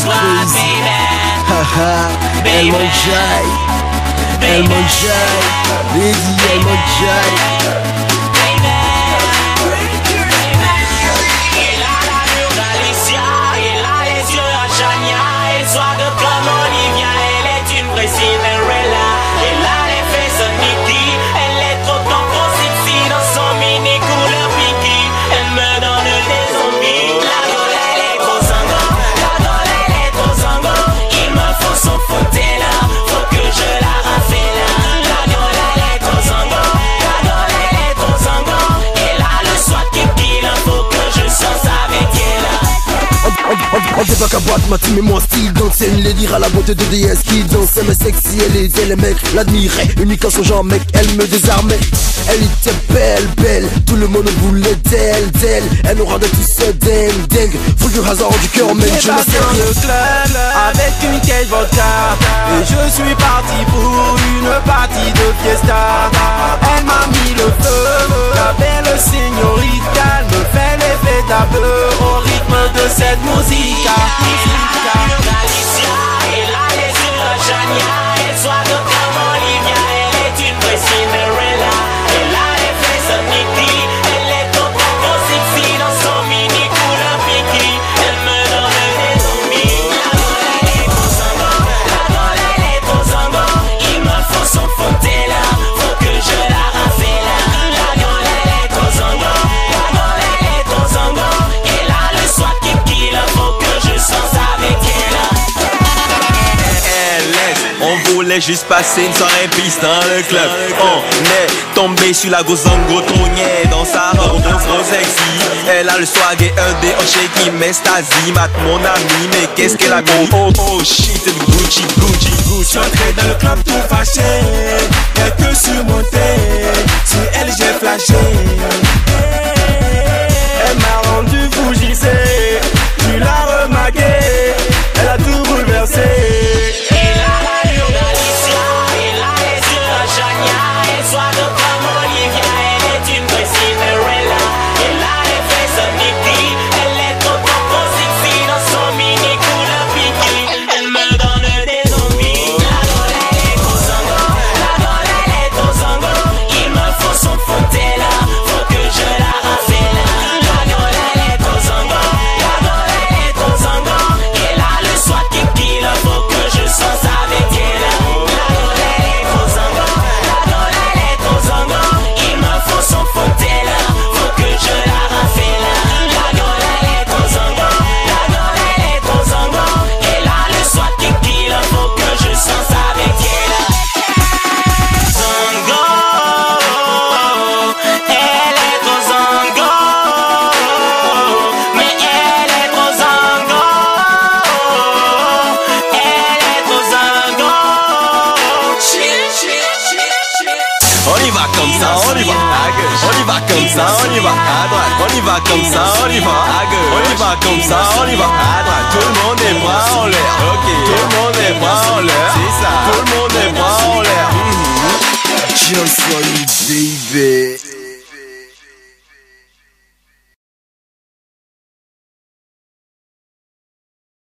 is crazy. Haha, LMJ. LMJ. Busy LMJ. Débarque à ma team et mon style Donc c'est une lady à la beauté de DS qui Elle me sexy, elle était les mecs l'admiraient Unique en son genre mec, elle me désarmait. Elle était belle, belle, tout le monde voulait d'elle, d'elle. Elle nous rendait tous dingue, dingue. Faut du hasard du cœur même, je sais rien le club avec une vodka. Et je suis parti pour une partie de fiesta. Elle m'a mis le feu, la belle señorita Música. Juste passer une soirée piste dans le club. On est tombé sur la gozango Tournée dans sa robe trop sexy. Elle a le swag et un déhanché qui m'estasie Mat mon ami. Mais qu'est-ce qu'elle a mis? Oh oh shit Gucci Gucci Gucci. J'entrais dans le club tout fâché ça, on y va à droite. On y va comme ça, on y va à gauche. On y va comme ça, on y va à droite. Tout le monde est bras en l'air. Ok.